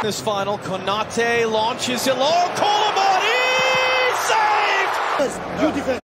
This final, Konate launches it low. Colomani saved. Beautiful.